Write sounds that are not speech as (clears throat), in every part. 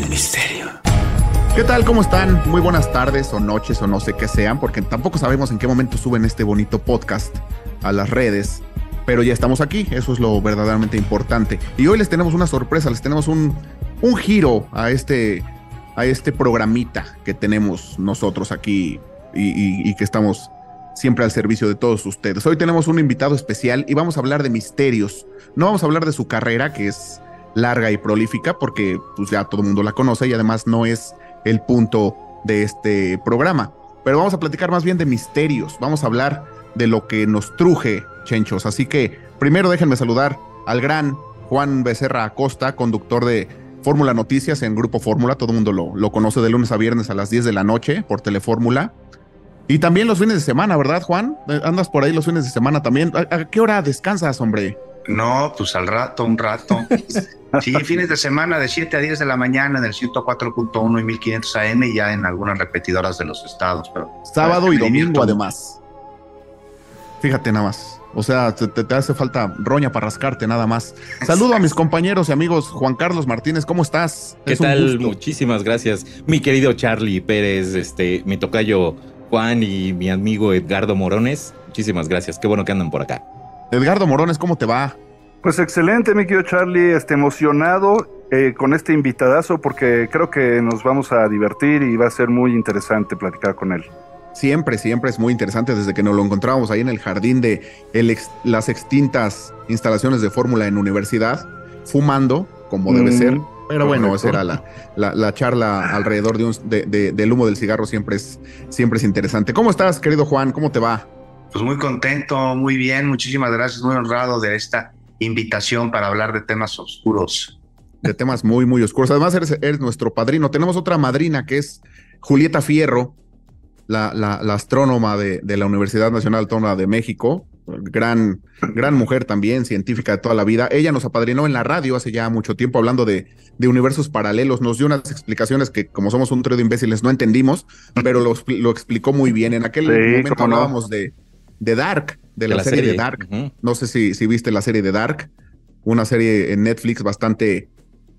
del misterio. ¿Qué tal? ¿Cómo están? Muy buenas tardes o noches o no sé qué sean, porque tampoco sabemos en qué momento suben este bonito podcast a las redes. Pero ya estamos aquí, eso es lo verdaderamente importante. Y hoy les tenemos una sorpresa, les tenemos un, un giro a este, a este programita que tenemos nosotros aquí y, y que estamos siempre al servicio de todos ustedes. Hoy tenemos un invitado especial y vamos a hablar de misterios. No vamos a hablar de su carrera, que es larga y prolífica, porque pues ya todo el mundo la conoce y además no es el punto de este programa. Pero vamos a platicar más bien de misterios. Vamos a hablar de lo que nos truje, chenchos. Así que primero déjenme saludar al gran Juan Becerra Acosta, conductor de Fórmula Noticias en Grupo Fórmula. Todo el mundo lo, lo conoce de lunes a viernes a las 10 de la noche por Telefórmula. Y también los fines de semana, ¿verdad, Juan? Eh, Andas por ahí los fines de semana también. ¿A, qué hora descansas, hombre? No, pues al rato, un rato. (laughs) Sí, fines de semana de 7 a 10 de la mañana en el 104.1 y 1500 AM y ya en algunas repetidoras de los estados. Pero Sábado y domingo además. Fíjate nada más. O sea, te, te, hace falta roña para rascarte nada más. Saludo a mis compañeros y amigos. Juan Carlos Martínez, ¿cómo estás? ¿Qué tal? Muchísimas gracias. Mi querido Charlie Pérez, este, mi tocayo Juan y mi amigo Edgardo Morones. Muchísimas gracias. Qué bueno que andan por acá. Edgardo Morones, ¿cómo te va? Pues excelente, mi querido Charlie. Este, emocionado eh, con este invitadazo porque creo que nos vamos a divertir y va a ser muy interesante platicar con él. Siempre, siempre es muy interesante desde que nos lo encontramos ahí en el jardín de las extintas instalaciones de fórmula en universidad, fumando, como debe mm. ser pero bueno, esa era la, la, charla (laughs) alrededor de un, de, del humo del cigarro, siempre es, siempre es interesante. ¿Cómo estás, querido Juan? ¿Cómo te va? Pues muy contento, muy bien, muchísimas gracias, muy honrado de esta invitación para hablar de temas oscuros. De temas muy, muy oscuros. Además, eres, eres nuestro padrino. Tenemos otra madrina que es Julieta Fierro, la, la, astrónoma de, de, la Universidad Nacional Autónoma de México gran, gran mujer también, científica de toda la vida. Ella nos apadrinó en la radio hace ya mucho tiempo hablando de, de universos paralelos. Nos dio unas explicaciones que, como somos un trío de imbéciles, no entendimos, pero lo, lo explicó muy bien. En aquel momento hablábamos de, de Dark, de, la, serie, de Dark. No sé si, si viste la serie de Dark, una serie en Netflix bastante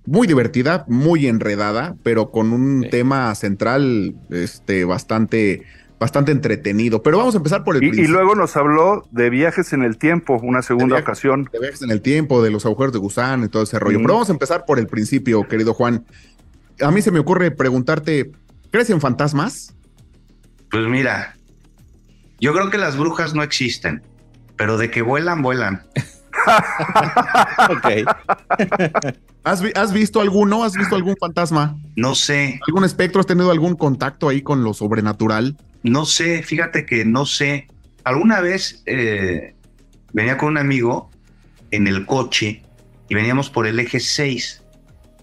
muy divertida, muy enredada, pero con un tema central este, bastante bastante entretenido. Pero vamos a empezar por el y, y luego nos habló de viajes en el tiempo, una segunda ocasión. De viajes en el tiempo, de los agujeros de gusano y todo ese rollo. Pero vamos a empezar por el principio, querido Juan. A mí se me ocurre preguntarte, ¿crees en fantasmas? Pues mira, yo creo que las brujas no existen, pero de que vuelan, vuelan. ok. ¿Has, ¿Has, visto alguno? ¿Has visto algún fantasma? No sé. ¿Algún espectro? ¿Has tenido algún contacto ahí con lo sobrenatural? No sé, fíjate que no sé. Alguna vez eh, venía con un amigo en el coche y veníamos por el eje 6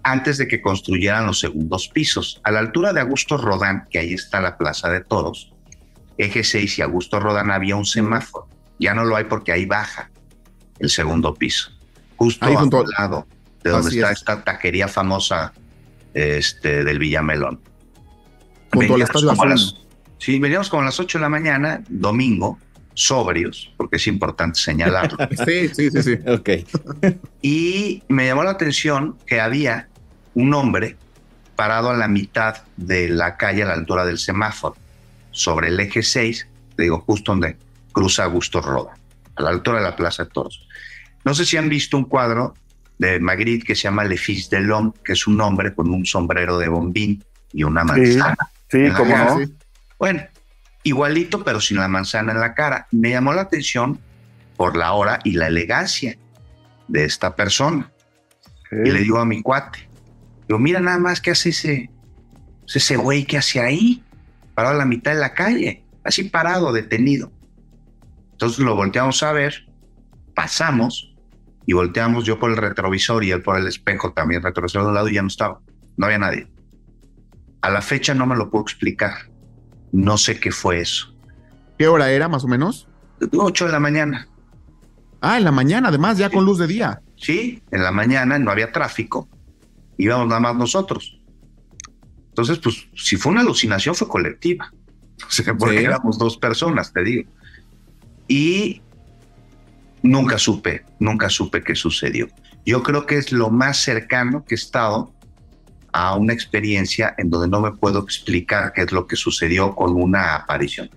antes de que construyeran los segundos pisos. A la altura de Augusto Rodán, que ahí está la Plaza de Toros, eje 6 y Augusto Rodán había un semáforo. Ya no lo hay porque ahí baja el segundo piso. Justo ahí junto al lado de donde está esta taquería famosa este, del Villamelón. Junto al estadio Sí, veníamos como a las 8 de la mañana, domingo, sobrios, porque es importante señalarlo. (laughs) sí, sí, sí, sí. (laughs) ok. (laughs) y me llamó la atención que había un hombre parado a la mitad de la calle a la altura del semáforo, sobre el eje 6, digo, justo donde cruza Augusto Roda, a la altura de la Plaza de Toros. No sé si han visto un cuadro de Magritte que se llama Le Fils de l'Homme, que es un hombre con un sombrero de bombín y una manzana. Sí, sí cómo no. Bueno, igualito, pero sin la manzana en la cara. Me llamó la atención por la hora y la elegancia de esta persona. Y le digo a mi cuate, digo, mira nada más que hace ese, ese güey que hace ahí, parado a la mitad de la calle, así parado, detenido. Entonces lo volteamos a ver, pasamos y volteamos yo por el retrovisor y él por el espejo también, retrovisor de un lado y ya no estaba, no había nadie. A la fecha no me lo puedo explicar. No sé qué fue eso. ¿Qué hora era más o menos? 8 de la mañana. Ah, en la mañana, además, ya con luz de día. Sí, en la mañana no había tráfico. Íbamos nada más nosotros. Entonces, pues, si fue una alucinación, fue colectiva. O sea, (laughs) porque éramos dos personas, te digo. Y nunca supe, nunca supe qué sucedió. Yo creo que es lo más cercano que he estado a una experiencia en donde no me puedo explicar qué es lo que sucedió con una aparición.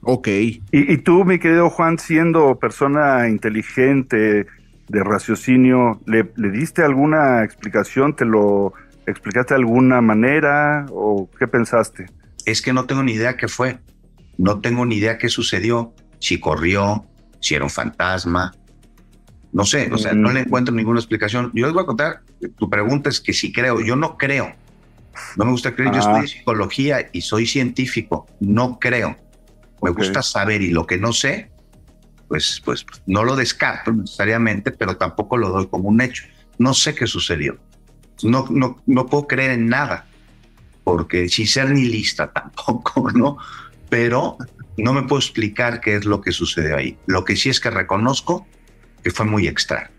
Ok. Y, tú, mi querido Juan, siendo persona inteligente, de raciocinio, ¿le, ¿le, diste alguna explicación? ¿Te lo explicaste de alguna manera o qué pensaste? Es que no tengo ni idea qué fue. No tengo ni idea qué sucedió. Si corrió, si era un fantasma. No sé, o sea, no le encuentro ninguna explicación. Yo les voy a contar, tu pregunta es que si creo, yo no creo. No me gusta creer, yo estudio psicología y soy científico, no creo. Me gusta saber y lo que no sé, pues, pues no lo descarto necesariamente, pero tampoco lo doy como un hecho. No sé qué sucedió. No, no, no puedo creer en nada, porque sin ser ni lista (laughs) tampoco, ¿no? Pero no me puedo explicar qué es lo que sucedió ahí. Lo que sí es que reconozco que fue muy extraño.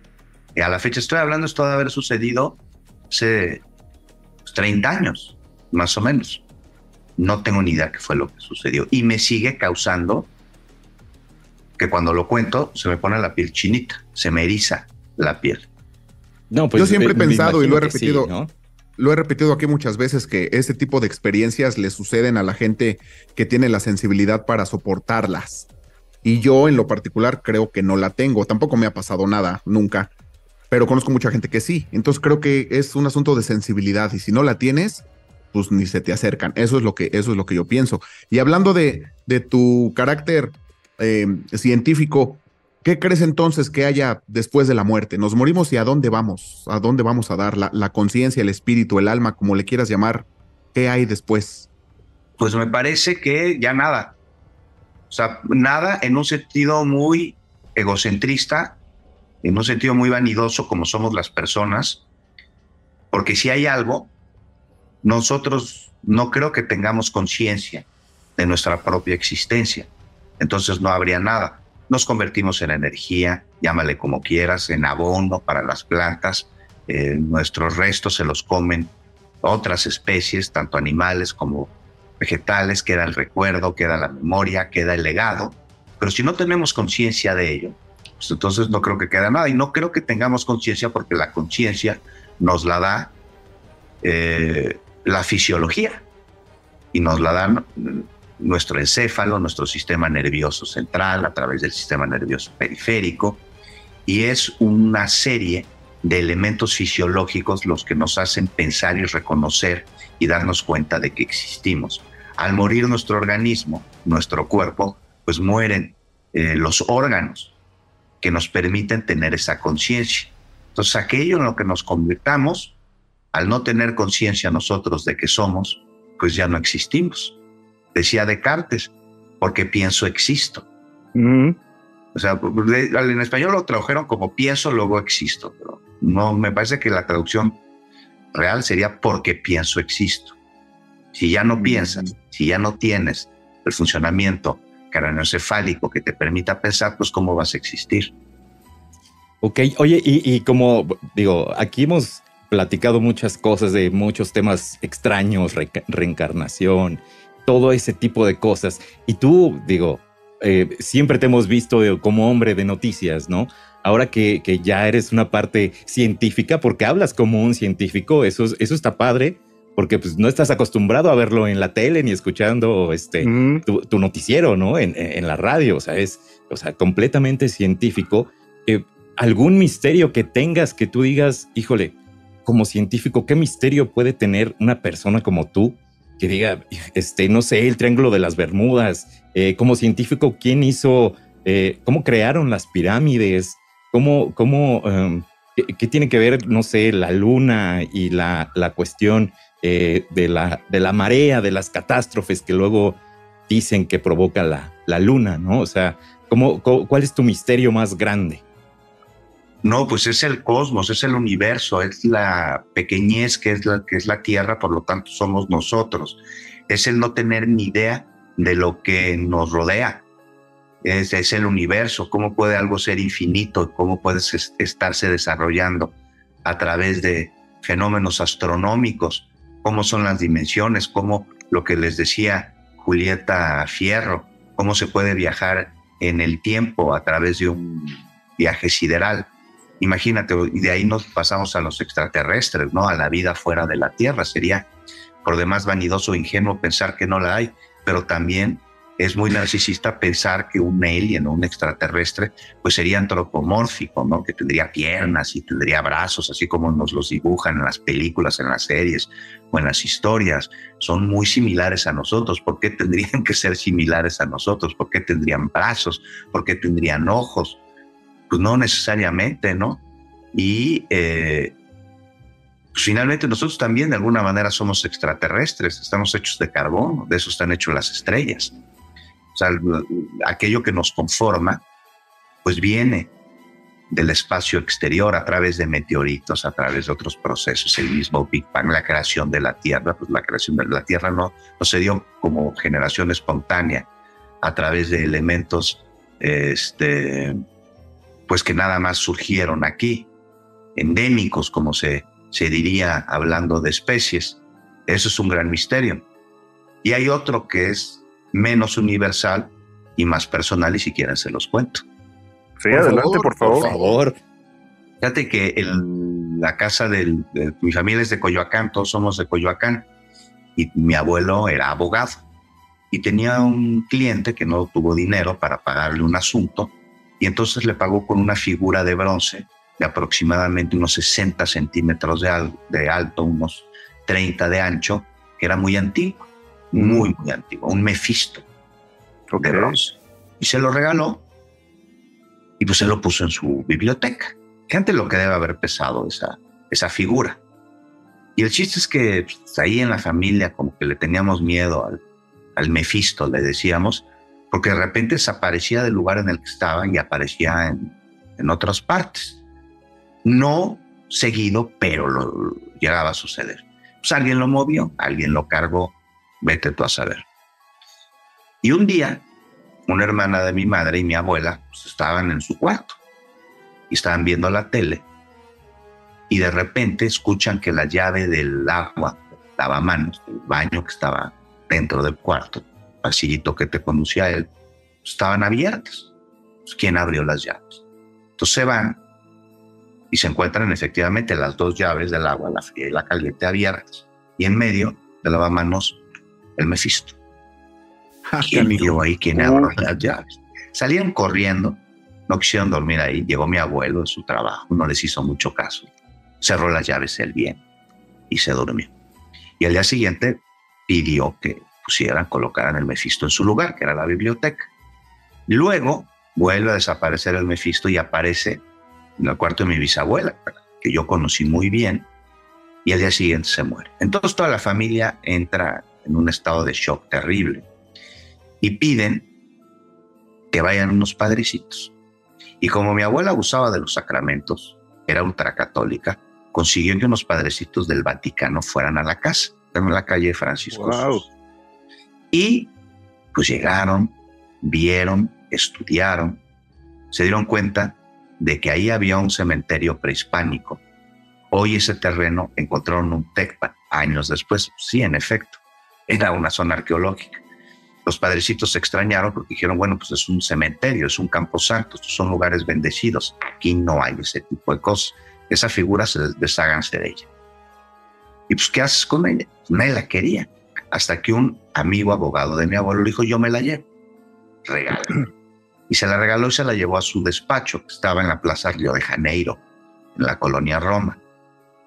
Y a la fecha estoy hablando esto de haber sucedido hace 30 años, más o menos no tengo ni idea qué fue lo que sucedió. Y me sigue causando que cuando lo cuento se me pone la piel chinita, se me eriza la piel. No, pues, Yo siempre he pensado y lo he repetido. Lo he repetido aquí muchas veces que este tipo de experiencias le suceden a la gente que tiene la sensibilidad para soportarlas. Y yo en lo particular creo que no la tengo. Tampoco me ha pasado nada, nunca. Pero conozco mucha gente que sí. Entonces creo que es un asunto de sensibilidad. Y si no la tienes, pues ni se te acercan. Eso es lo que, eso es lo que yo pienso. Y hablando de, de tu carácter eh, científico, ¿qué crees entonces que haya después de la muerte? ¿Nos morimos y a dónde vamos? ¿A dónde vamos a dar la, conciencia, el espíritu, el alma, como le quieras llamar? ¿Qué hay después? Pues me parece que ya nada. O sea, nada en un sentido muy egocentrista, en un sentido muy vanidoso como somos las personas, porque si hay algo, nosotros no creo que tengamos conciencia de nuestra propia existencia. Entonces no habría nada. Nos convertimos en energía, llámale como quieras, en abono para las plantas. Eh, nuestros restos se los comen otras especies, tanto animales como vegetales, queda el recuerdo, queda la memoria, queda el legado. Pero si no tenemos conciencia de ello, pues entonces no creo que quede nada. Y no creo que tengamos conciencia porque la conciencia nos la da eh, la fisiología y nos la dan nuestro encéfalo, nuestro sistema nervioso central a través del sistema nervioso periférico y es una serie de elementos fisiológicos los que nos hacen pensar y reconocer y darnos cuenta de que existimos. Al morir nuestro organismo, nuestro cuerpo, pues mueren eh, los órganos que nos permiten tener esa conciencia. Entonces aquello en lo que nos convirtamos al no tener conciencia nosotros de que somos, pues ya no existimos. Decía Descartes, porque pienso existo. O sea, en español lo tradujeron como pienso, luego existo, pero no, me parece que la traducción real sería porque pienso existo. Si ya no piensas, si ya no tienes el funcionamiento craneoencefálico que te permita pensar, pues cómo vas a existir. Ok, oye, y, y como digo, aquí hemos platicado muchas cosas de muchos temas extraños, reencarnación, todo ese tipo de cosas. Y tú, digo, eh, siempre te hemos visto como hombre de noticias, ¿no? Ahora que, que, ya eres una parte científica, porque hablas como un científico, eso, eso está padre, porque pues no estás acostumbrado a verlo en la tele ni escuchando este, tu, noticiero, ¿no? En, en, la radio, o sea, es o sea, completamente científico. Eh, ¿Algún misterio que tengas que tú digas, híjole, como científico, ¿qué misterio puede tener una persona como tú que diga, este, no sé, el Triángulo de las Bermudas? Eh, como científico, ¿quién hizo, eh, cómo crearon las pirámides? ¿Cómo, cómo, em, qué, tiene que ver, no sé, la luna y la, la cuestión eh, de, la, de la marea, de las catástrofes que luego dicen que provoca la, la luna, ¿no? O sea, ¿cómo, ¿cuál es tu misterio más grande? No, pues es el cosmos, es el universo, es la pequeñez que es la, que es la Tierra, por lo tanto somos nosotros. Es el no tener ni idea de lo que nos rodea. Es, es el universo, cómo puede algo ser infinito, cómo puede estarse desarrollando a través de fenómenos astronómicos, cómo son las dimensiones, cómo lo que les decía Julieta Fierro, cómo se puede viajar en el tiempo a través de un viaje sideral Imagínate, y de ahí nos pasamos a los extraterrestres, ¿no? A la vida fuera de la Tierra. Sería por demás vanidoso e ingenuo pensar que no la hay, pero también es muy narcisista pensar que un alien o un extraterrestre pues sería antropomórfico, ¿no? Que tendría piernas y tendría brazos, así como nos los dibujan en las películas, en las series o en las historias. Son muy similares a nosotros. ¿Por qué tendrían que ser similares a nosotros? ¿Por qué tendrían brazos? ¿Por qué tendrían ojos? Pues no necesariamente, ¿no? Y eh, pues finalmente nosotros también de alguna manera somos extraterrestres, estamos hechos de carbono, de eso están hechos las estrellas. O sea, aquello que nos conforma, pues viene del espacio exterior a través de meteoritos, a través de otros procesos. El mismo Big Bang, la creación de la Tierra, pues la creación de la Tierra no, no se dio como generación espontánea a través de elementos, este, pues que nada más surgieron aquí, endémicos, como se, se diría hablando de especies. Eso es un gran misterio. Y hay otro que es menos universal y más personal y si quieren se los cuento. Sí, adelante, por favor. Por favor. Fíjate que en la casa de mi familia es de Coyoacán, todos somos de Coyoacán y mi abuelo era abogado y tenía un cliente que no tuvo dinero para pagarle un asunto y entonces le pagó con una figura de bronce de aproximadamente unos 60 centímetros de, de alto, unos 30 de ancho, que era muy antiguo muy, muy antiguo, un Mefisto de bronce. Y se lo regaló y pues se lo puso en su biblioteca. Gente lo que debe haber pesado esa, esa figura. Y el chiste es que pues, ahí en la familia como que le teníamos miedo al, al Mefisto, le decíamos, porque de repente desaparecía del lugar en el que estaba y aparecía en, en otras partes. No seguido, pero llegaba a suceder. Pues alguien lo movió, alguien lo cargó, Vete tú a saber. Y un día, una hermana de mi madre y mi abuela pues, estaban en su cuarto y estaban viendo la tele y de repente escuchan que la llave del agua, lavamanos, el baño que estaba dentro del cuarto, pasillito que te conducía a él, estaban abiertas. Pues, ¿Quién abrió las llaves? Entonces se van y se encuentran efectivamente las dos llaves del agua, la fría y la caliente, abiertas. Y en medio del lavamanos el Mefisto. Ah, ¿Quién vio ahí? ¿Quién abrió las llaves? Salieron corriendo, no quisieron dormir ahí. Llegó mi abuelo de su trabajo, no les hizo mucho caso. Cerró las llaves él bien y se durmió. Y al día siguiente pidió que pusieran, colocaran el Mefisto en su lugar, que era la biblioteca. Luego vuelve a desaparecer el Mefisto y aparece en el cuarto de mi bisabuela, que yo conocí muy bien, y al día siguiente se muere. Entonces toda la familia entra en un estado de shock terrible. Y piden que vayan unos padrecitos. Y como mi abuela abusaba de los sacramentos, era ultracatólica, consiguió que unos padrecitos del Vaticano fueran a la casa, en la calle Francisco. Y pues llegaron, vieron, estudiaron, se dieron cuenta de que ahí había un cementerio prehispánico. Hoy ese terreno encontraron un TECPA años después. Sí, en efecto era una zona arqueológica. Los padrecitos se extrañaron porque dijeron, bueno, pues es un cementerio, es un campo santo, son lugares bendecidos. Aquí no hay ese tipo de cosas. Esa figura se desháganse de ella. ¿Y pues qué haces con ella? Nadie la quería. Hasta que un amigo abogado de mi abuelo dijo, yo me la llevo. Regalo. (clears throat) Y se la regaló y se la llevó a su despacho, que estaba en la Plaza Río de Janeiro, en la colonia Roma,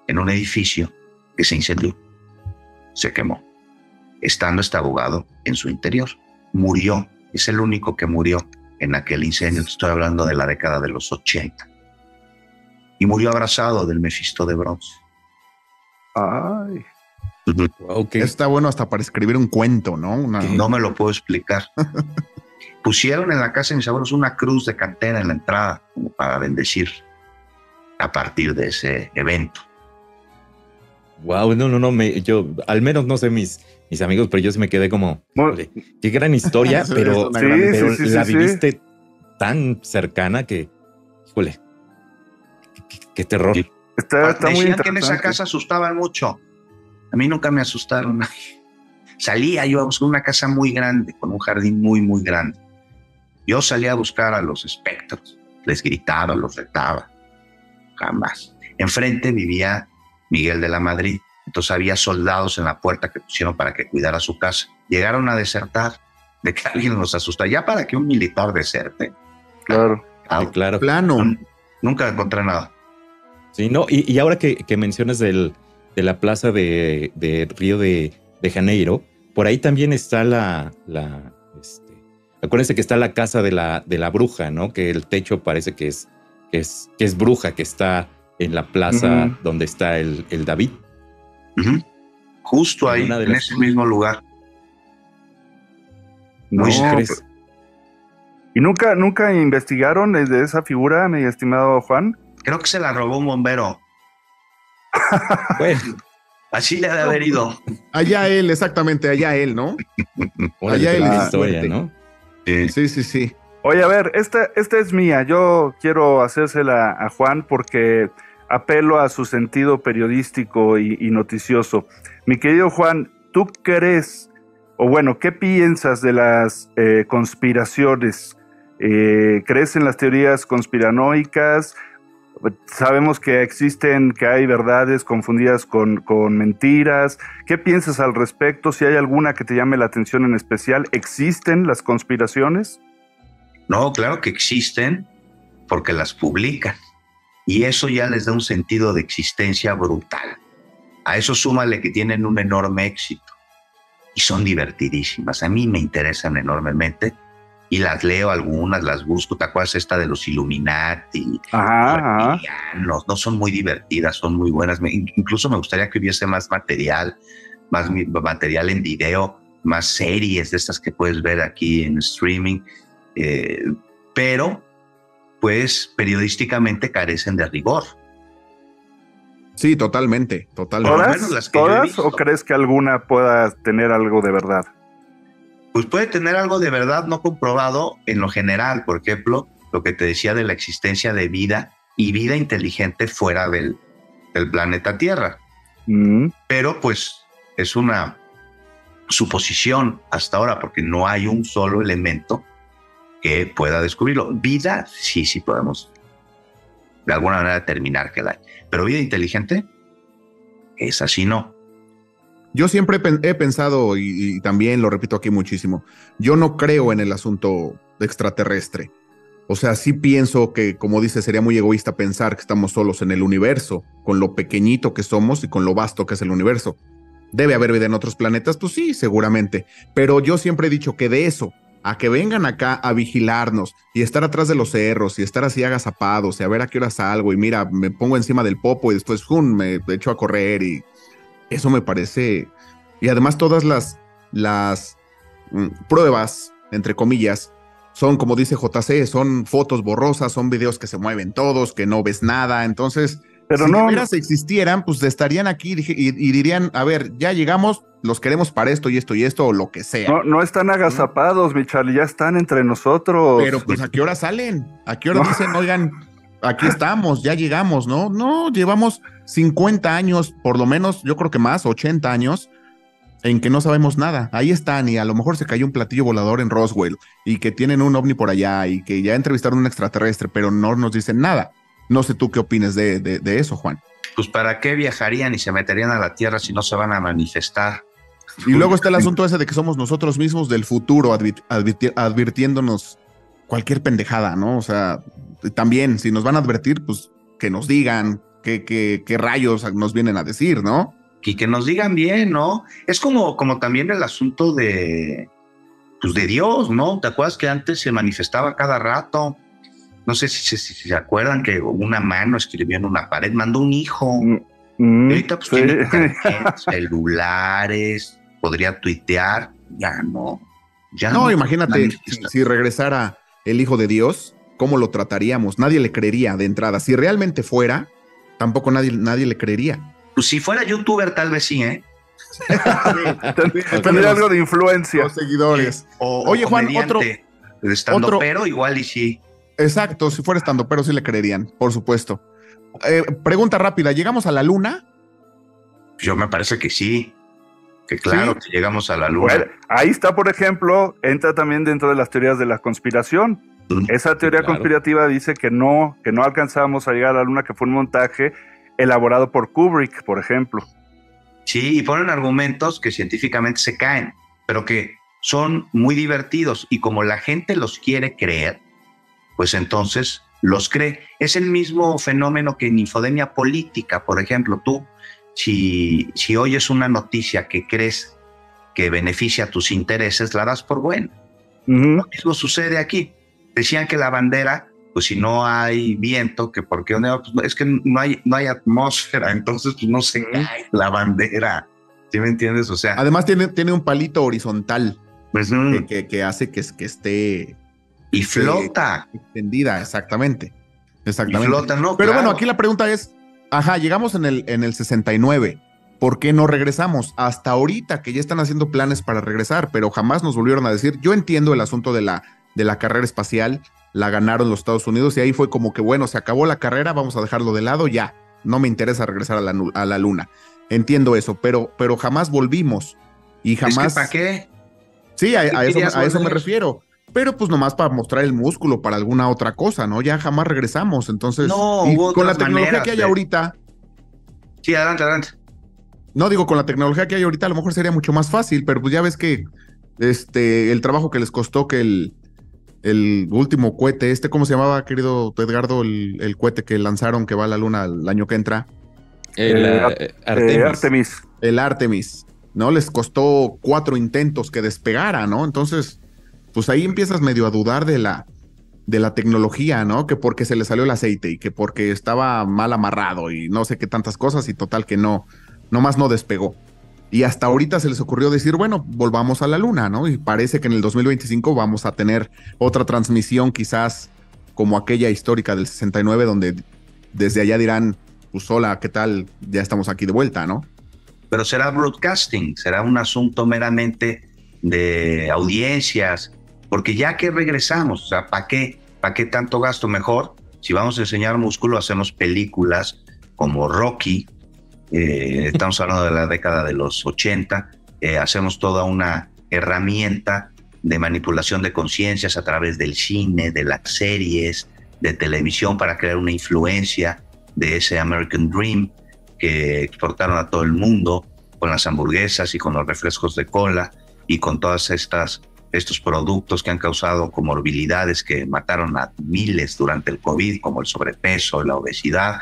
en un edificio que se incendió, se quemó estando este abogado en su interior. Murió, es el único que murió en aquel incendio, estoy hablando de la década de los 80. Y murió abrazado del Mefisto de bronce. Ay. Está bueno hasta para escribir un cuento, ¿no? No me lo puedo explicar. (laughs) Pusieron en la casa de mis abuelos una cruz de cantera en la entrada, como para bendecir a partir de ese evento. Wow, no, no, no, me, yo al menos no sé mis, mis amigos, pero yo sí me quedé como, qué gran historia, (laughs) pero, la viviste tan cercana que, híjole, qué, terror. Está, está Decían que en esa casa asustaban mucho. A mí nunca me asustaron. Salía yo a buscar una casa muy grande, con un jardín muy, muy grande. Yo salía a buscar a los espectros, les gritaba, los retaba. jamás. Enfrente vivía Miguel de la Madrid. Entonces había soldados en la puerta que pusieron para que cuidara su casa. Llegaron a desertar, de que (laughs) alguien los asusta. Ya para que un militar deserte. Claro. claro. Plano. Nunca encontré nada. Sí, no, y, ahora que, mencionas del, de la plaza de, Río de, Janeiro, por ahí también está la, la este, acuérdense que está la casa de la, de la bruja, ¿no? Que el techo parece que es, que es, que es bruja, que está en la plaza donde está el, el David. Justo ahí, en ese mismo lugar. No, ¿Y nunca, nunca investigaron de esa figura, mi estimado Juan? Creo que se la robó un bombero. Bueno, así le ha de haber ido. Allá él, exactamente, allá él, ¿no? allá él. La historia, ¿no? Sí, sí, sí. Oye, a ver, esta, esta es mía. Yo quiero hacérsela a Juan porque apelo a su sentido periodístico y, noticioso. Mi querido Juan, ¿tú crees, o bueno, qué piensas de las eh, conspiraciones? Eh, ¿Crees en las teorías conspiranoicas? Sabemos que existen, que hay verdades confundidas con, con, mentiras. ¿Qué piensas al respecto? Si hay alguna que te llame la atención en especial, ¿existen las conspiraciones? No, claro que existen porque las publican. Y eso ya les da un sentido de existencia brutal. A eso súmale que tienen un enorme éxito y son divertidísimas. A mí me interesan enormemente y las leo algunas, las busco. ¿Te acuerdas esta de los Illuminati? Ajá, No, no son muy divertidas, son muy buenas. incluso me gustaría que hubiese más material, más material en video, más series de estas que puedes ver aquí en streaming. Eh, pero pues periodísticamente carecen de rigor. Sí, totalmente, totalmente. ¿Todas, ¿todas o crees que alguna pueda tener algo de verdad? Pues puede tener algo de verdad no comprobado en lo general, por ejemplo, lo que te decía de la existencia de vida y vida inteligente fuera del, planeta Tierra. Mm. Pero pues es una suposición hasta ahora, porque no hay un solo elemento que pueda descubrirlo. Vida, sí, sí podemos de alguna manera determinar que la hay. Pero vida inteligente, es así no. Yo siempre he pensado, y, también lo repito aquí muchísimo, yo no creo en el asunto extraterrestre. O sea, sí pienso que, como dice, sería muy egoísta pensar que estamos solos en el universo, con lo pequeñito que somos y con lo vasto que es el universo. ¿Debe haber vida en otros planetas? Pues sí, seguramente. Pero yo siempre he dicho que de eso, a que vengan acá a vigilarnos y estar atrás de los cerros y estar así agazapados y a ver a qué hora salgo y mira, me pongo encima del popo y después me echo a correr y eso me parece... Y además todas las, las mm, pruebas, entre comillas, son como dice JC, son fotos borrosas, son videos que se mueven todos, que no ves nada, entonces... Pero si no, veras existieran, pues estarían aquí y dirían, a ver, ya llegamos, los queremos para esto y esto y esto o lo que sea. No, no están agazapados, mi Charlie, ya están entre nosotros. Pero pues a qué hora salen, a qué hora dicen, oigan, aquí (laughs) estamos, ya llegamos, ¿no? No, llevamos 50 años, por lo menos, yo creo que más, 80 años, en que no sabemos nada. Ahí están y a lo mejor se cayó un platillo volador en Roswell y que tienen un ovni por allá y que ya entrevistaron un extraterrestre, pero no nos dicen nada. No sé tú qué opines de, de eso, Juan. Pues para qué viajarían y se meterían a la Tierra si no se van a manifestar. Y luego está el asunto ese de que somos nosotros mismos del futuro advirtiéndonos cualquier pendejada, ¿no? O sea, también si nos van a advertir, pues que nos digan qué, qué, qué rayos nos vienen a decir, ¿no? Y que nos digan bien, ¿no? Es como, como también el asunto de, pues de Dios, ¿no? ¿Te acuerdas que antes se manifestaba cada rato? No sé si, se acuerdan que una mano escribió en una pared, mandó un hijo. Mm, mm, ahorita pues tiene (laughs) celulares, podría tuitear, ya no. Ya no, imagínate si, regresara el Hijo de Dios, ¿cómo lo trataríamos? Nadie le creería de entrada. Si realmente fuera, tampoco nadie, nadie le creería. Pues si fuera youtuber, tal vez sí, ¿eh? Tendría algo de influencia. Los seguidores. Oye, Juan, otro. Estando pero, igual y sí. Exacto, si fuera estando pero sí le creerían, por supuesto. Eh, pregunta rápida: ¿llegamos a la luna? Yo me parece que sí que claro, que llegamos a la luna. ahí está, por ejemplo, entra también dentro de las teorías de la conspiración. Esa teoría conspirativa dice que no, que no alcanzamos a llegar a la luna, que fue un montaje elaborado por Kubrick, por ejemplo. Sí, y ponen argumentos que científicamente se caen, pero que son muy divertidos y como la gente los quiere creer, pues entonces los cree. Es el mismo fenómeno que en infodemia política, por ejemplo, tú, si, si oyes una noticia que crees que beneficia a tus intereses, la das por buena. Lo mismo sucede aquí. Decían que la bandera, pues si no hay viento, que porque pues, es que no hay, no hay atmósfera, entonces pues no se cae la bandera. ¿Sí me entiendes? O sea. Además tiene, tiene un palito horizontal pues, mm. que, hace que, que esté. Y flota. Extendida, exactamente. Exactamente. flota, no. Pero bueno, aquí la pregunta es: ajá, llegamos en el, en el 69. ¿Por qué no regresamos? Hasta ahorita que ya están haciendo planes para regresar, pero jamás nos volvieron a decir. Yo entiendo el asunto de la, de la carrera espacial, la ganaron los Estados Unidos y ahí fue como que, bueno, se acabó la carrera, vamos a dejarlo de lado, ya, no me interesa regresar a la, a la luna. Entiendo eso, pero, pero jamás volvimos y jamás... ¿Para qué? Sí, a, eso, a eso me refiero pero pues nomás para mostrar el músculo, para alguna otra cosa, ¿no? Ya jamás regresamos, entonces... No, con la tecnología que hay ahorita... Sí, adelante, adelante. No digo, con la tecnología que hay ahorita a lo mejor sería mucho más fácil, pero pues ya ves que este, el trabajo que les costó que el, el último cohete, este, ¿cómo se llamaba, querido Edgardo, el, el cohete que lanzaron que va a la luna el año que entra? El, eh, Artemis. El Artemis, ¿no? Les costó cuatro intentos que despegara, ¿no? Entonces, pues ahí empiezas medio a dudar de la, de la tecnología, ¿no? Que porque se le salió el aceite y que porque estaba mal amarrado y no sé qué tantas cosas y total que no, nomás no despegó. Y hasta ahorita se les ocurrió decir, bueno, volvamos a la luna, ¿no? Y parece que en el 2025 vamos a tener otra transmisión quizás como aquella histórica del 69 donde desde allá dirán, pues hola, ¿qué tal? Ya estamos aquí de vuelta, ¿no? Pero será broadcasting, será un asunto meramente de audiencias, porque ya que regresamos, o sea, ¿para qué? ¿Para qué tanto gasto? Mejor, si vamos a enseñar músculo, hacemos películas como Rocky, eh, estamos hablando de la década de los 80, eh, hacemos toda una herramienta de manipulación de conciencias a través del cine, de las series, de televisión para crear una influencia de ese American Dream que exportaron a todo el mundo con las hamburguesas y con los refrescos de cola y con todas estas estos productos que han causado comorbilidades que mataron a miles durante el COVID, como el sobrepeso, la obesidad,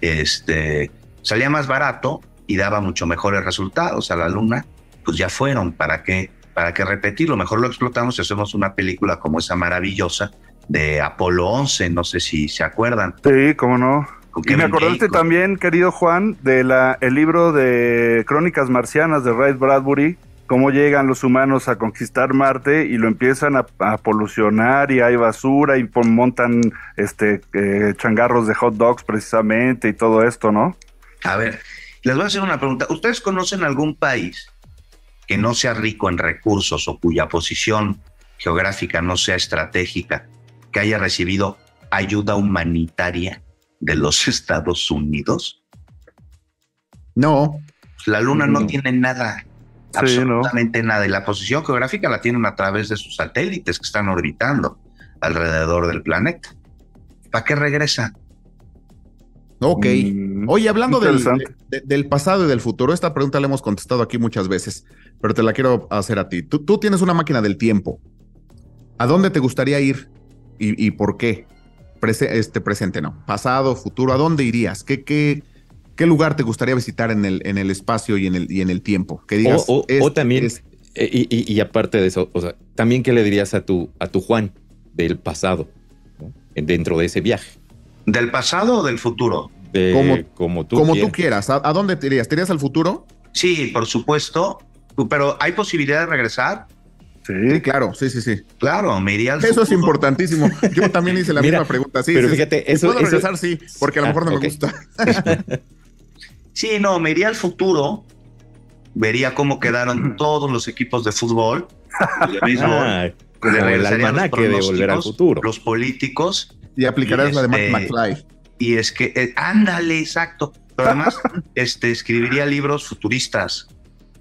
este, salía más barato y daba mucho mejores resultados a la luna, pues ya fueron, ¿para qué? ¿Para qué repetirlo? Mejor lo explotamos y hacemos una película como esa maravillosa de Apolo 11, no sé si se acuerdan. Sí, cómo no. Y me acordaste también, querido Juan, de la, el libro de Crónicas Marcianas de Ray Bradbury, cómo llegan los humanos a conquistar Marte y lo empiezan a, polucionar y hay basura y montan este eh, changarros de hot dogs precisamente y todo esto, ¿no? A ver, les voy a hacer una pregunta. ¿Ustedes conocen algún país que no sea rico en recursos o cuya posición geográfica no sea estratégica, que haya recibido ayuda humanitaria de los (laughs) Estados Unidos? No. La Luna no, tiene nada, absolutamente nada. Y la posición geográfica la tienen a través de sus satélites que están orbitando alrededor del planeta. ¿Para qué regresa? Ok. Mm, Oye, hablando del, del, pasado y del futuro, esta pregunta la hemos contestado aquí muchas veces, pero te la quiero hacer a ti. Tú, tienes una máquina del tiempo. ¿A dónde te gustaría ir y, por qué? este presente, no. Pasado, futuro, ¿a dónde irías? ¿Qué, qué, qué lugar te gustaría visitar en el, en el espacio y en el, y en el tiempo? Que digas, o, también, eh, y, y, aparte de eso, o sea, también qué le dirías a tu, a tu Juan del pasado, dentro de ese viaje. ¿Del pasado o del futuro? como, como, tú, como tú quieras. ¿A, dónde te irías? ¿Te irías al futuro? Sí, por supuesto. Pero ¿hay posibilidad de regresar? Sí, claro, sí, sí, sí. Claro, me iría al Eso es importantísimo. Yo también hice la (laughs) misma pregunta. Sí, pero fíjate, eso, puedo regresar, sí, porque a lo mejor no me gusta. (laughs) sí, no, me iría al futuro. Vería cómo quedaron todos los equipos de fútbol. (laughs) Ah, el almanaque de volver al futuro. Los políticos y aplicarás la de Mark este, McFly. Y es que, eh, ándale, exacto. Pero además, (laughs) este, escribiría libros futuristas.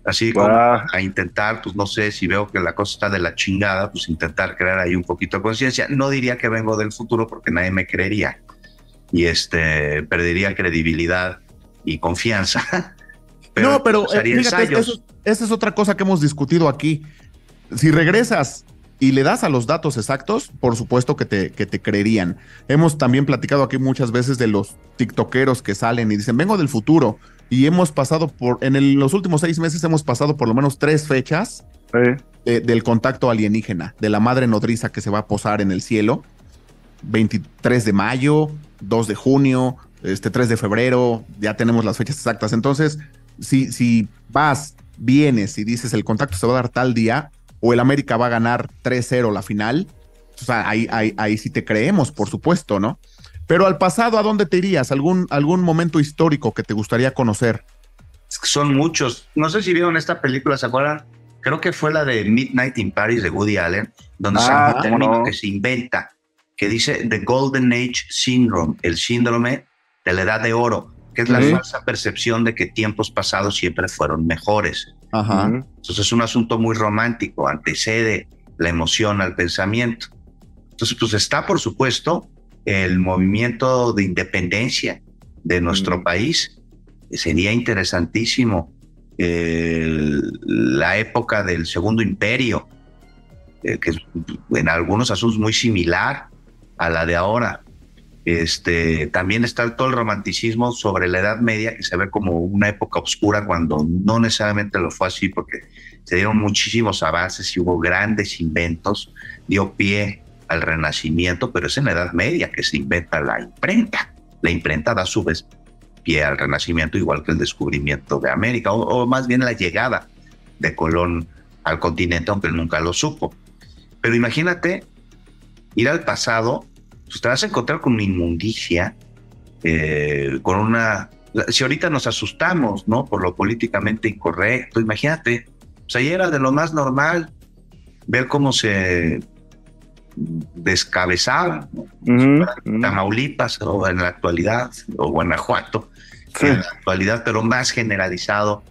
Así como a intentar, pues no sé, si veo que la cosa está de la chingada, pues intentar crear ahí un poquito de conciencia. No diría que vengo del futuro porque nadie me creería y este perdería credibilidad y confianza. (laughs) no, pero eh, fíjate, esa es otra cosa que hemos discutido aquí. Si regresas y le das a los datos exactos, por supuesto que te, que te creerían. Hemos también platicado aquí muchas veces de los tiktokeros que salen y dicen, vengo del futuro. Y hemos pasado por, en los últimos seis meses hemos pasado por lo menos tres fechas del contacto alienígena, de la madre nodriza que se va a posar en el cielo. 23 de mayo, 2 de junio, este 3 de febrero, ya tenemos las fechas exactas. Entonces, si, si vas, vienes y dices el contacto se va a dar tal día, o el América va a ganar 3-0 la final, o sea, ahí, ahí, ahí sí te creemos, por supuesto, ¿no? Pero al pasado, ¿a dónde te irías? ¿Algún, algún momento histórico que te gustaría conocer? Son muchos. No sé si vieron esta película, ¿se acuerdan? Creo que fue la de Midnight in Paris de Woody Allen, donde ah, un término que se inventa, que dice The Golden Age Syndrome, el síndrome de la edad de oro, que es la falsa percepción de que tiempos pasados siempre fueron mejores. Entonces es un asunto muy romántico, antecede la emoción al pensamiento. Entonces, pues está, por supuesto, el movimiento de independencia de nuestro país. Sería interesantísimo la época del Segundo Imperio, eh, que en algunos asuntos muy similar a la de ahora. Este, también está todo el romanticismo sobre la Edad Media, que se ve como una época oscura cuando no necesariamente lo fue así, porque se dieron muchísimos avances y hubo grandes inventos, dio pie al Renacimiento, pero es en la Edad Media que se inventa la imprenta. La imprenta da a su vez pie al Renacimiento, igual que el descubrimiento de América, o, más bien la llegada de Colón al continente, aunque nunca lo supo. Pero imagínate ir al pasado pues te vas a encontrar con una inmundicia, eh, con una... Si ahorita nos asustamos, ¿no? Por lo políticamente incorrecto, imagínate, pues ayer era de lo más normal ver cómo se descabezaba, Tamaulipas o en la actualidad, o Guanajuato, en la actualidad, pero más generalizado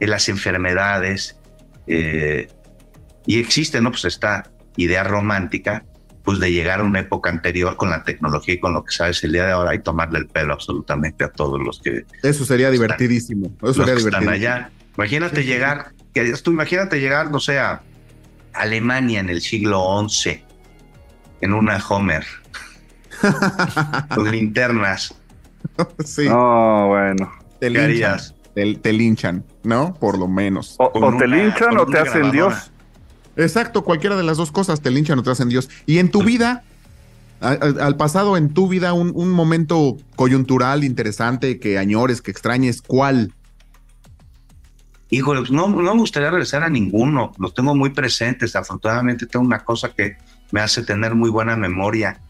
en las enfermedades. Eh, y existe, ¿no? Pues esta idea romántica pues de llegar a una época anterior con la tecnología y con lo que sabes el día de ahora y tomarle el pelo absolutamente a todos los que eso sería divertidísimo eso sería divertidísimo. allá. Imagínate llegar que tú imagínate llegar no sé a Alemania en el siglo XI en una Homer (laughs) con linternas. (laughs) Sí. No bueno. Te linchan, te, linchan no por lo menos. O, te linchan o te hacen Dios Exacto, cualquiera de las dos cosas te linchan o te hacen Dios. Y en tu vida, al, pasado, en tu vida, un, momento coyuntural interesante que añores, que extrañes, ¿cuál? Híjole, pues no, no me gustaría regresar a ninguno, los tengo muy presentes. Afortunadamente tengo una cosa que me hace tener muy buena memoria.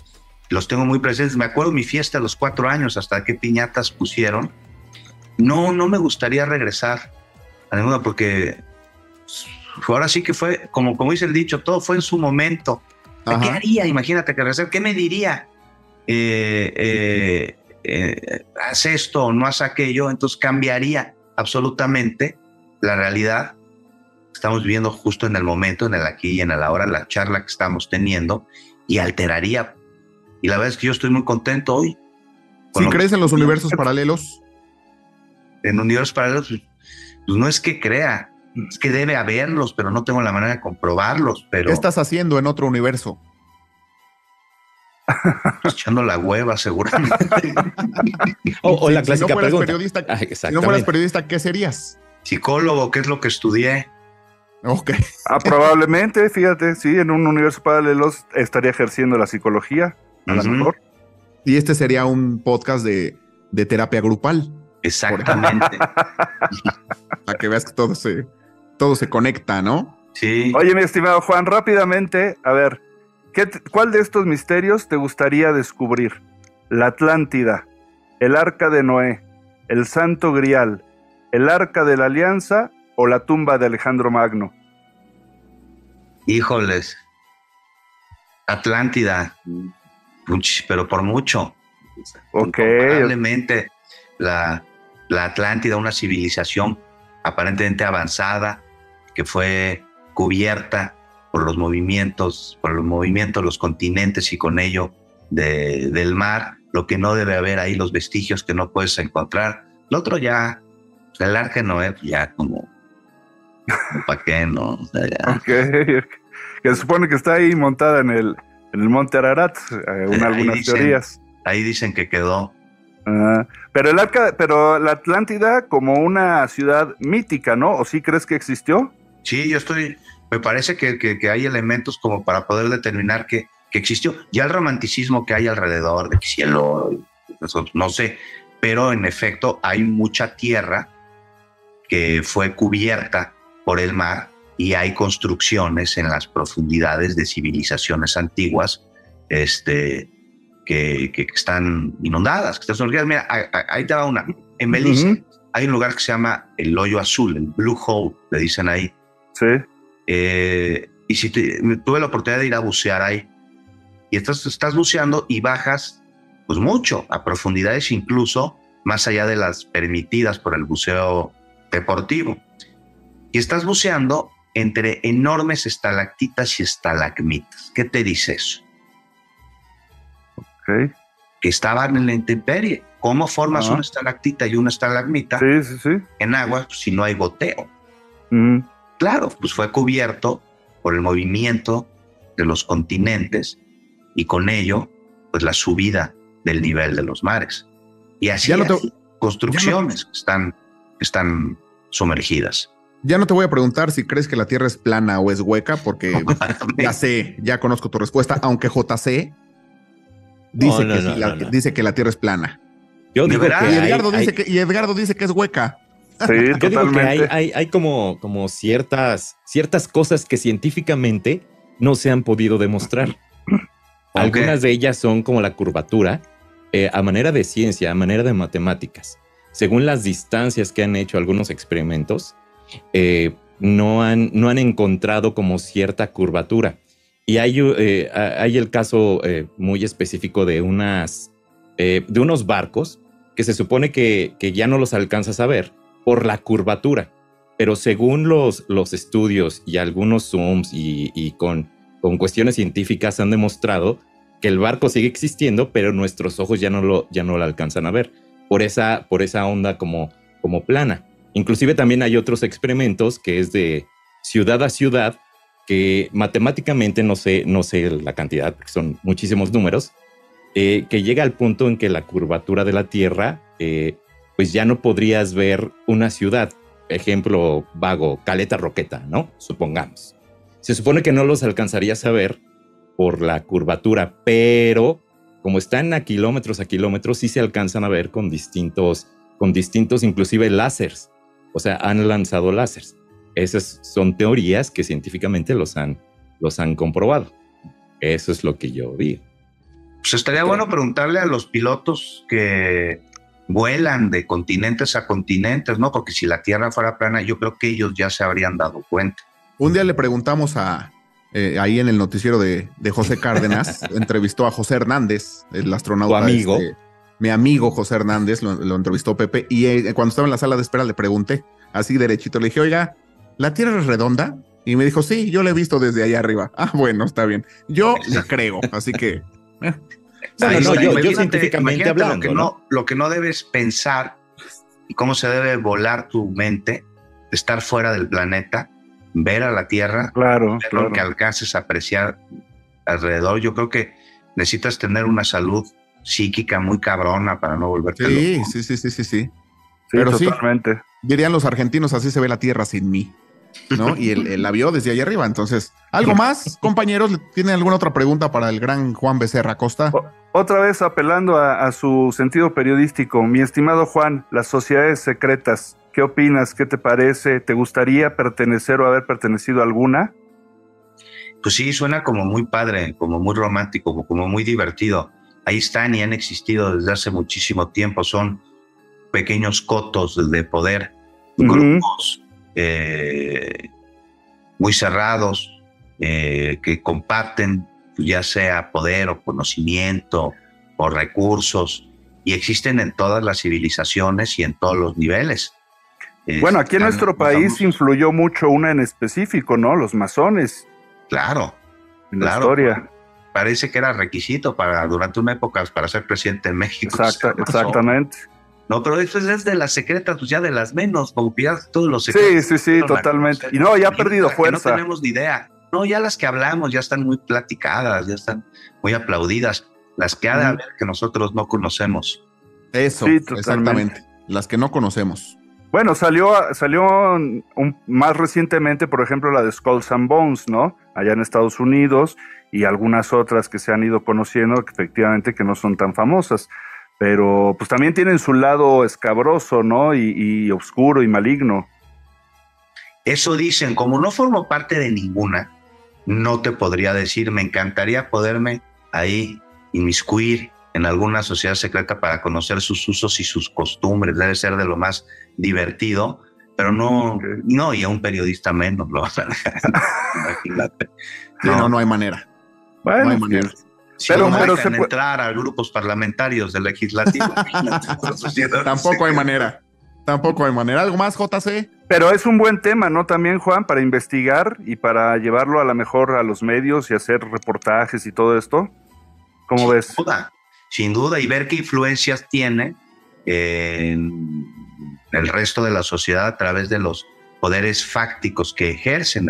Los tengo muy presentes. Me acuerdo mi fiesta a los cuatro años, hasta qué piñatas pusieron. No, no me gustaría regresar a ninguno porque ahora sí que fue, como, como dice el dicho, todo fue en su momento. ¿Qué haría? Imagínate que ¿qué me diría? Eh, eh, eh, haz esto o no haz aquello, entonces cambiaría absolutamente la realidad. Estamos viviendo justo en el momento, en el aquí y en el ahora, la charla que estamos teniendo y alteraría. Y la verdad es que yo estoy muy contento hoy. ¿Sí crees en los universos paralelos? En universos paralelos, pues no es que crea, es que debe haberlos, pero no tengo la manera de comprobarlos. Pero... ¿Qué estás haciendo en otro universo? (laughs) Echando la hueva, seguramente. o, la clásica si no Periodista, ah, si no fueras periodista, ¿qué serías? Psicólogo, ¿qué es lo que estudié? Ok. Ah, probablemente, fíjate, sí, en un universo paralelo estaría ejerciendo la psicología, a lo mejor. Y este sería un podcast de, de terapia grupal. Exactamente. (laughs) Para que veas que todo se, todo se conecta, ¿no? Sí. Oye, mi estimado Juan, rápidamente, a ver, ¿qué, ¿cuál de estos misterios te gustaría descubrir? La Atlántida, el Arca de Noé, el Santo Grial, el Arca de la Alianza o la tumba de Alejandro Magno. Híjoles, Atlántida, pero por mucho. Ok. Probablemente la, la Atlántida, una civilización aparentemente avanzada, que fue cubierta por los movimientos, por los movimientos de los continentes y con ello del mar, lo que no debe haber ahí, los vestigios que no puedes encontrar. Lo otro ya, el Arca Noé, ya como, ¿para qué no? que se supone que está ahí montada en el, en el Monte Ararat, eh, algunas teorías. Ahí dicen que quedó. Ah, pero el arca, pero la Atlántida como una ciudad mítica, ¿no? ¿O sí crees que existió? Sí, yo estoy, me parece que, que, hay elementos como para poder determinar que, que, existió. Ya el romanticismo que hay alrededor de cielo, no sé, pero en efecto hay mucha tierra que fue cubierta por el mar y hay construcciones en las profundidades de civilizaciones antiguas este, que, que están inundadas, que están sumergidas. Mira, ahí te va una. En Belice hay un lugar que se llama el hoyo azul, el Blue Hole, le dicen ahí. Sí. Eh, y si tuve la oportunidad de ir a bucear ahí, y estás, estás buceando y bajas, pues mucho, a profundidades incluso más allá de las permitidas por el buceo deportivo. Y estás buceando entre enormes estalactitas y estalagmitas. ¿Qué te dice eso? Que estaban en la intemperie. ¿Cómo formas una estalactita y una estalagmita en agua si no hay goteo? Claro, pues fue cubierto por el movimiento de los continentes y con ello, pues la subida del nivel de los mares. Y así, hay construcciones que están, están sumergidas. Ya no te voy a preguntar si crees que la Tierra es plana o es hueca, porque (laughs) ya sé, ya conozco tu respuesta, aunque JC dice, que, la, dice que la Tierra es plana. Yo digo que y, Edgardo dice que, y Edgardo dice que es hueca. Sí, (laughs) Yo digo que hay, hay, como, como ciertas, ciertas cosas que científicamente no se han podido demostrar. Algunas de ellas son como la curvatura, eh, a manera de ciencia, a manera de matemáticas. Según las distancias que han hecho algunos experimentos, eh, no, han, no han encontrado como cierta curvatura. Y hay, eh, hay el caso muy específico de, unas, de unos barcos que se supone que, que, ya no los alcanzas a ver por la curvatura. Pero según los, los estudios y algunos zooms y, y con, con cuestiones científicas han demostrado que el barco sigue existiendo, pero nuestros ojos ya no lo, ya no lo alcanzan a ver por esa, por esa onda como, como plana. Inclusive también hay otros experimentos que es de ciudad a ciudad, que matemáticamente no sé, no sé la cantidad, porque son muchísimos números, eh, que llega al punto en que la curvatura de la Tierra, eh, pues ya no podrías ver una ciudad. Ejemplo vago, Caleta Roqueta, ¿no? Supongamos. Se supone que no los alcanzarías a ver por la curvatura, pero como están a kilómetros a kilómetros, sí se alcanzan a ver con distintos, con distintos inclusive láseres. O sea, han lanzado láseres. Esas son teorías que científicamente los han, los han comprobado. Eso es lo que yo vi. Pues estaría bueno preguntarle a los pilotos que vuelan de continentes a continentes, ¿no? Porque si la Tierra fuera plana, yo creo que ellos ya se habrían dado cuenta. Un día le preguntamos a, eh, ahí en el noticiero de, José Cárdenas, (laughs) entrevistó a José Hernández, el astronauta. Tu amigo. Este, mi amigo José Hernández, lo, entrevistó Pepe, y eh, cuando estaba en la sala de espera le pregunté, así derechito, le dije, oiga, ¿la Tierra es redonda? Y me dijo, sí, yo la he visto desde allá arriba. (laughs) Ah, bueno, está bien. Yo le creo, así que... Eh. (laughs) No, yo, yo, científicamente hablando, lo que ¿no? lo que no debes pensar y cómo se debe volar tu mente, estar fuera del planeta, ver a la Tierra, claro, ver claro. lo que alcances a apreciar alrededor. Yo creo que necesitas tener una salud psíquica muy cabrona para no volverte sí, Sí, sí, sí, sí, sí. Pero totalmente. dirían los argentinos, así se ve la tierra sin mí. ¿No? Y él, la vio desde ahí arriba. Entonces, ¿algo más, compañeros? ¿Tienen alguna otra pregunta para el gran Juan Becerra Costa? otra vez apelando a, su sentido periodístico, mi estimado Juan, las sociedades secretas, ¿qué opinas? ¿Qué te parece? ¿Te gustaría pertenecer o haber pertenecido a alguna? Pues sí, suena como muy padre, como muy romántico, como muy divertido ahí están y han existido desde hace muchísimo tiempo. Son pequeños cotos de poder, grupos eh, muy cerrados eh, que comparten ya sea poder o conocimiento o recursos y existen en todas las civilizaciones y en todos los niveles. Bueno, aquí en nuestro país influyó mucho una en específico, ¿no? Los masones. Claro. En la historia. Parece que era requisito para durante una época para ser presidente en México. (laughs) exactamente. No, pero eso es de las secretas, pues ya de las menos, ya todos los secretos. Sí, sí, sí, totalmente. Y no, ya ha perdido fuerza. No tenemos ni idea. No, ya las que hablamos ya están muy platicadas, ya están muy aplaudidas. Las que ha de haber que nosotros no conocemos. Eso, exactamente. Las que no conocemos. Bueno, salió, salió más recientemente, por ejemplo, la de Skulls and Bones, ¿no? Allá en Estados Unidos y algunas otras que se han ido conociendo, que efectivamente que no son tan famosas, pero pues también tienen su lado escabroso, ¿no? Y, y oscuro y maligno. Eso dicen, como no formo parte de ninguna, no te podría decir, me encantaría poderme ahí inmiscuir en alguna sociedad secreta para conocer sus usos y sus costumbres. Debe ser de lo más divertido, pero no, no, y a un periodista menos lo vas a dejar. (laughs) Imagínate. No, no, hay manera. Bueno, no hay manera. Pero, no se entrar a grupos parlamentarios del legislativo. (laughs) Tampoco hay manera. Tampoco hay manera. ¿Algo más, JC? Pero es un buen tema, ¿no? También, Juan, para investigar y para llevarlo a lo mejor a los medios y hacer reportajes y todo esto. ¿Cómo ves? sin duda, y ver qué influencias tiene en el resto de la sociedad a través de los poderes fácticos que ejercen,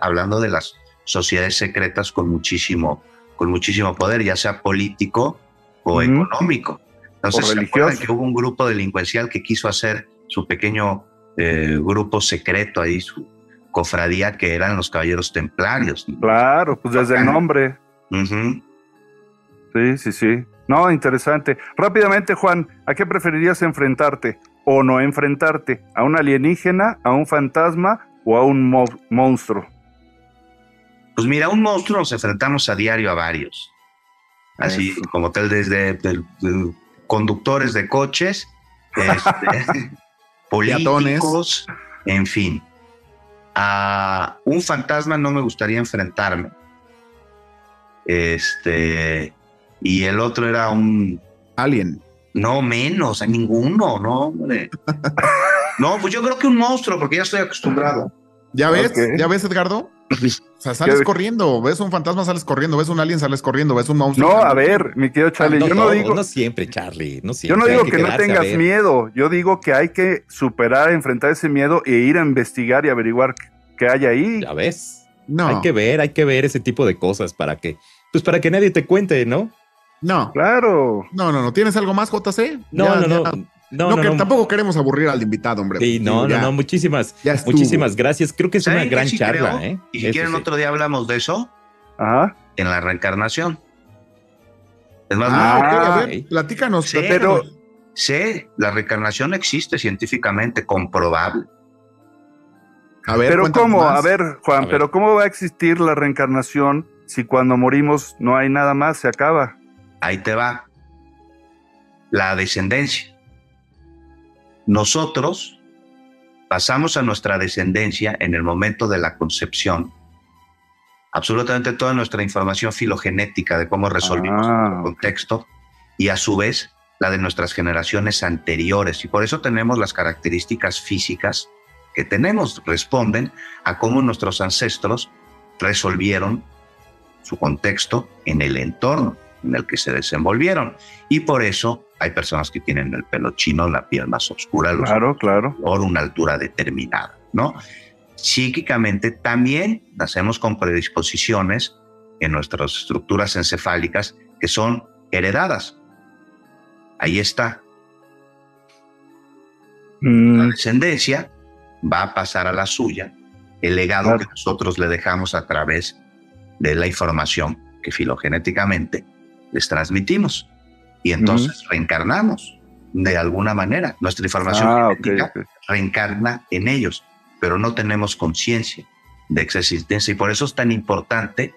hablando de las sociedades secretas con muchísimo, con muchísimo poder, ya sea político o económico. Entonces, ¿se que hubo un grupo delincuencial que quiso hacer su pequeño eh, grupo secreto ahí, su cofradía, que eran los caballeros templarios? Claro, pues desde el nombre. Sí, sí, sí. No, interesante. Rápidamente, Juan, ¿a qué preferirías enfrentarte o no enfrentarte? ¿A un alienígena, a un fantasma o a un monstruo? Pues mira, un monstruo nos enfrentamos a diario a varios. Así como tal, desde, conductores de coches, (laughs) este, políticos, en fin. A un fantasma no me gustaría enfrentarme. Este, y el otro era un... Alien. No, menos, a ninguno, no, (laughs) no, pues yo creo que un monstruo, porque ya estoy acostumbrado. ¿Ya ves? ¿Ya ves, Edgardo? (clears throat) O sea, sales corriendo, ves un fantasma, sales corriendo, ves un alien, sales corriendo, ves un monstruo. No, a ver, mi querido Charlie, yo no digo. No siempre, Charlie, no siempre. Yo no digo que, no tengas miedo, yo digo que hay que superar, enfrentar ese miedo e ir a investigar y averiguar qué hay ahí. Ya ves. No. Hay que ver, hay que ver ese tipo de cosas para que, pues para que nadie te cuente, ¿no? No. Claro. No, no, no. ¿Tienes algo más, JC? No, no, no. No, no, tampoco queremos aburrir al invitado, hombre. Sí, no, no, no, muchísimas, muchísimas gracias. Creo que es una gran charla, ¿eh? Y si quieren otro día hablamos de eso. Ajá. En la reencarnación. Es más, ah, a ver, platícanos. Sí, pero sí, la reencarnación existe científicamente, comprobable. A ver, pero cómo, a ver, Juan, pero cómo va a existir la reencarnación si cuando morimos no hay nada más, se acaba ahí te va la descendencia. Nosotros pasamos a nuestra descendencia en el momento de la concepción absolutamente toda nuestra información filogenética de cómo resolvimos ah, el contexto y a su vez la de nuestras generaciones anteriores. Y por eso tenemos las características físicas que tenemos, responden a cómo nuestros ancestros resolvieron su contexto en el entorno en el que se desenvolvieron. Y por eso hay personas que tienen el pelo chino, la piel más oscura, claro, claro. por una altura determinada, ¿no? Psíquicamente también nacemos con predisposiciones en nuestras estructuras encefálicas que son heredadas. Ahí está. Mm. La descendencia va a pasar a la suya, el legado que nosotros le dejamos a través de la información que filogenéticamente les transmitimos y entonces reencarnamos de alguna manera. Nuestra información ah, reencarna en ellos, pero no tenemos conciencia de esa existencia. Y por eso es tan importante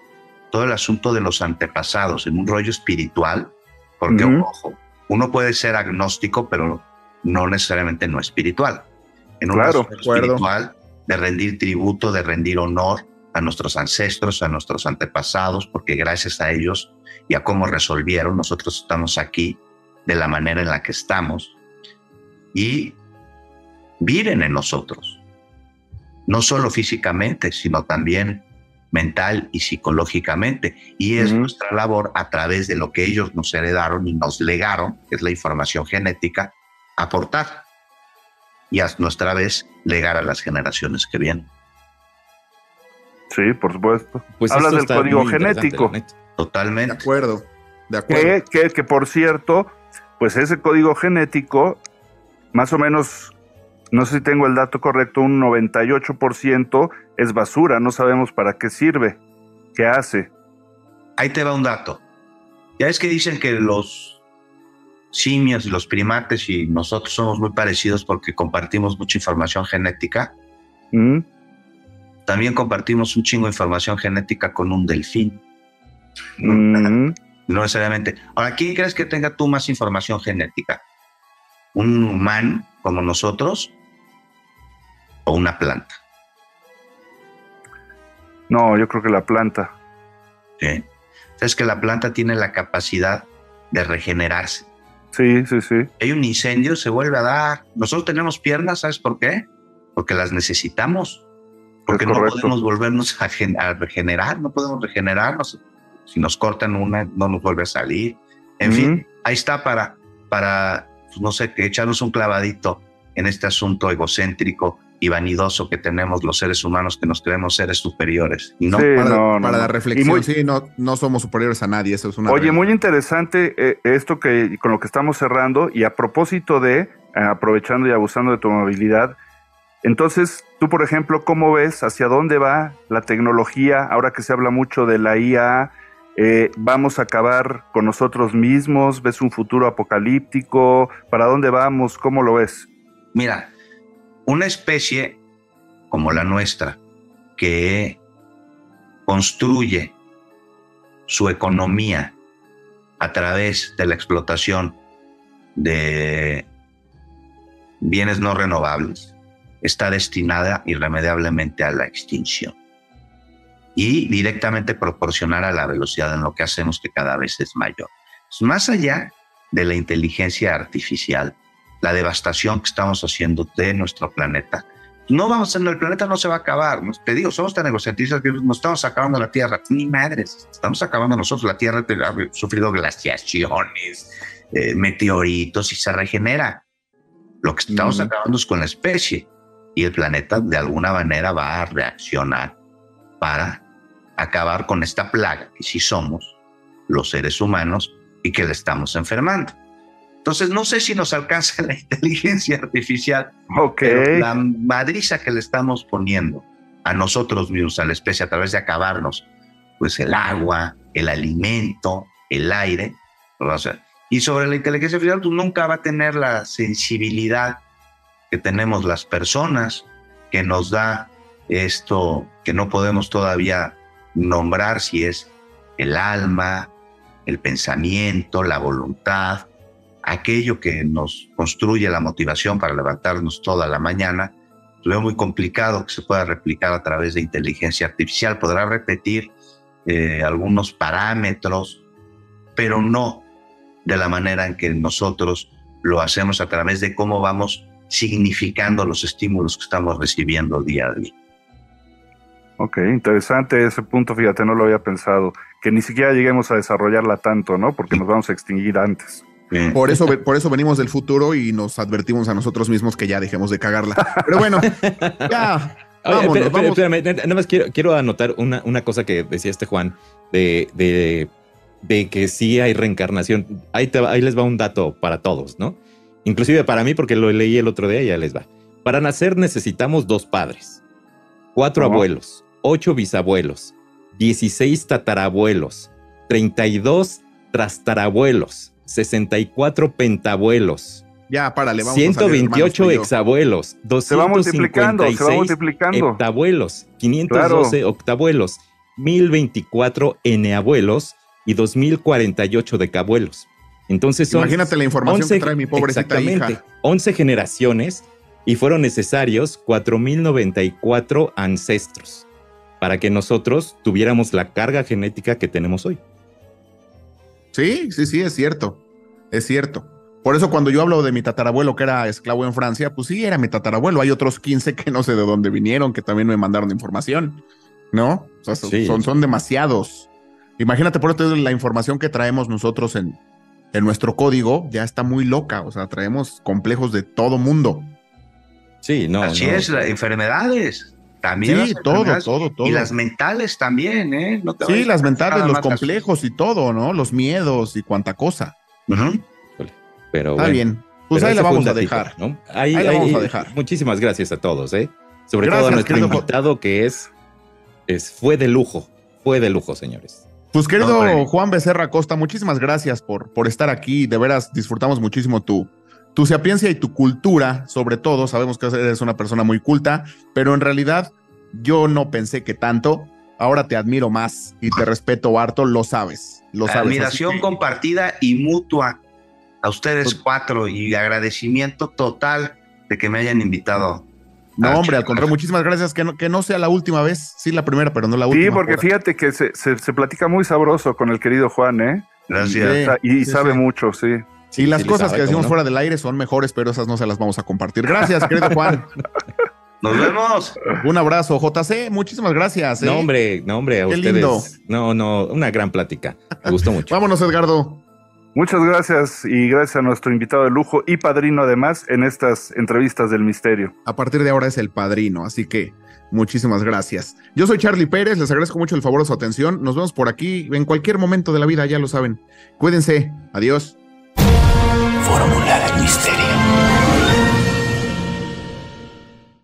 todo el asunto de los antepasados en un rollo espiritual, porque ojo, uno puede ser agnóstico, pero no necesariamente no espiritual. En un claro, espiritual de rendir tributo, de rendir honor a nuestros ancestros, a nuestros antepasados, porque gracias a ellos y a cómo resolvieron. Nosotros estamos aquí de la manera en la que estamos. Y viven en nosotros, no solo físicamente, sino también mental y psicológicamente. Y es nuestra labor a través de lo que ellos nos heredaron y nos legaron, que es la información genética, aportar y a nuestra vez legar a las generaciones que vienen. Sí, por supuesto. Pues Hablas del código genético. Totalmente. De acuerdo. De acuerdo. Que, que, por cierto, pues ese código genético, más o menos, no sé si tengo el dato correcto, un 98% es basura, no sabemos para qué sirve, qué hace. Ahí te va un dato. Ya es que dicen que los simios y los primates y nosotros somos muy parecidos porque compartimos mucha información genética. Mm. También compartimos un chingo de información genética con un delfín. Mm. (laughs) No necesariamente. Ahora, ¿quién crees que tenga tú más información genética? ¿Un humano como nosotros o una planta? No, yo creo que la planta. Sí. Es que la planta tiene la capacidad de regenerarse. Sí, sí, sí. Hay un incendio, se vuelve a dar. Nosotros tenemos piernas, ¿sabes por qué? Porque las necesitamos. Porque no podemos volvernos a, regenerar, no podemos regenerarnos. Si nos cortan una, no nos vuelve a salir. En fin, ahí está para, para, pues, no sé, echarnos un clavadito en este asunto egocéntrico y vanidoso que tenemos los seres humanos que nos creemos seres superiores. Y no, para, la reflexión, sí, no, no somos superiores a nadie, eso es una... Oye, muy interesante eh, esto que con lo que estamos cerrando y a propósito de, eh, aprovechando y abusando de tu movilidad, entonces, tú, por ejemplo, ¿cómo ves hacia dónde va la tecnología ahora que se habla mucho de la IA? Eh, ¿Vamos a acabar con nosotros mismos? ¿Ves un futuro apocalíptico? ¿Para dónde vamos? ¿Cómo lo ves? Mira, una especie como la nuestra, que construye su economía a través de la explotación de bienes no renovables, está destinada irremediablemente a la extinción y directamente proporcional a la velocidad en lo que hacemos que cada vez es mayor. Más allá de la inteligencia artificial, la devastación que estamos haciendo de nuestro planeta. No vamos, el planeta no se va a acabar. Te digo, somos tan egocentristas que nos estamos acabando la Tierra. Ni madres, estamos acabando nosotros. La Tierra ha sufrido glaciaciones, eh, meteoritos y se regenera. Lo que estamos acabando es con la especie y el planeta de alguna manera va a reaccionar para acabar con esta plaga que sí somos los seres humanos y que le estamos enfermando. Entonces, no sé si nos alcanza (laughs) la inteligencia artificial, pero la madriza que le estamos poniendo a nosotros mismos, a la especie, a través de acabarnos, pues el agua, el alimento, el aire, y sobre la inteligencia artificial, tú pues, nunca va a tener la sensibilidad tenemos las personas, que nos da esto que no podemos todavía nombrar si es el alma, el pensamiento, la voluntad, aquello que nos construye la motivación para levantarnos toda la mañana, veo muy complicado que se pueda replicar a través de inteligencia artificial. Podrá repetir eh, algunos parámetros, pero no de la manera en que nosotros lo hacemos a través de cómo vamos significando los estímulos que estamos recibiendo día a día. Ok, interesante ese punto, fíjate, no lo había pensado, que ni siquiera lleguemos a desarrollarla tanto, ¿no? Porque nos vamos a extinguir antes. Por eso, por eso venimos del futuro y nos advertimos a nosotros mismos que ya dejemos de cagarla. Pero bueno, (laughs) ya. Vámonos, Espérame, nada más quiero, quiero anotar una, una cosa que decía este Juan de, de, de que sí hay reencarnación. Ahí, ahí les va un dato para todos, ¿no? Inclusive para mí, porque lo leí el otro día, ya les va. Para nacer necesitamos dos padres, cuatro abuelos, ocho bisabuelos, dieciséis tatarabuelos, treinta y dos trastarabuelos, 64 pentabuelos. Ya, párale, vamos 128 exabuelos, 256 heptabuelos, 512 octabuelos, 1024 eneabuelos y 2048 decabuelos. Entonces son Imagínate la información que trae mi pobrecita hija. 11 generaciones y fueron necesarios 4094 ancestros para que nosotros tuviéramos la carga genética que tenemos hoy. Sí, sí, sí, es cierto. Es cierto. Por eso cuando yo hablo de mi tatarabuelo que era esclavo en Francia, pues sí, era mi tatarabuelo. Hay otros 15 que no sé de dónde vinieron, que también me mandaron información, ¿no? O sea, son, son demasiados. Imagínate por eso la información que traemos nosotros en, en nuestro código ya está muy loca. O sea, traemos complejos de todo mundo. Sí, no. Así es, enfermedades. También sí, todo, todo, todo. Y las mentales también, ¿eh? sí, las mentales, los complejos y todo, ¿no? Los miedos y cuanta cosa. Pero Está bien. Pues ahí la vamos a dejar. ¿no? Ahí, la vamos a dejar. Muchísimas gracias a todos, ¿eh? Sobre todo a nuestro invitado que es, es, fue de lujo, fue de lujo, señores. Pues querido Juan Becerra Costa, muchísimas gracias por, por estar aquí. De veras, disfrutamos muchísimo tu, tu sapiencia y tu cultura, sobre todo, sabemos que eres una persona muy culta, pero en realidad yo no pensé que tanto. Ahora te admiro más y te respeto harto, lo sabes. Lo sabes. Admiración compartida y mutua a ustedes pues cuatro y agradecimiento total de que me hayan invitado. No, hombre, al contrario, muchísimas gracias. Que no, que no sea la última vez, sí, la primera, pero no la última. Sí, porque fíjate que se, se, platica muy sabroso con el querido Juan, ¿eh? Gracias. y sabe mucho, sí. Y las cosas que decimos fuera del aire son mejores, pero esas no se las vamos a compartir. Gracias, querido Juan. (laughs) Nos vemos. Un abrazo, JC. Muchísimas gracias. ¿eh? No, hombre, no, hombre, a ustedes. No, no, una gran plática. Me gustó mucho. (laughs) Vámonos, Edgardo. Muchas gracias y gracias a nuestro invitado de lujo y padrino además en estas entrevistas del misterio. A partir de ahora es el padrino, así que muchísimas gracias. Yo soy Charlie Pérez, les agradezco mucho el favor de su atención. Nos vemos por aquí en cualquier momento de la vida, ya lo saben. Cuídense. Adiós. Fórmula del Misterio.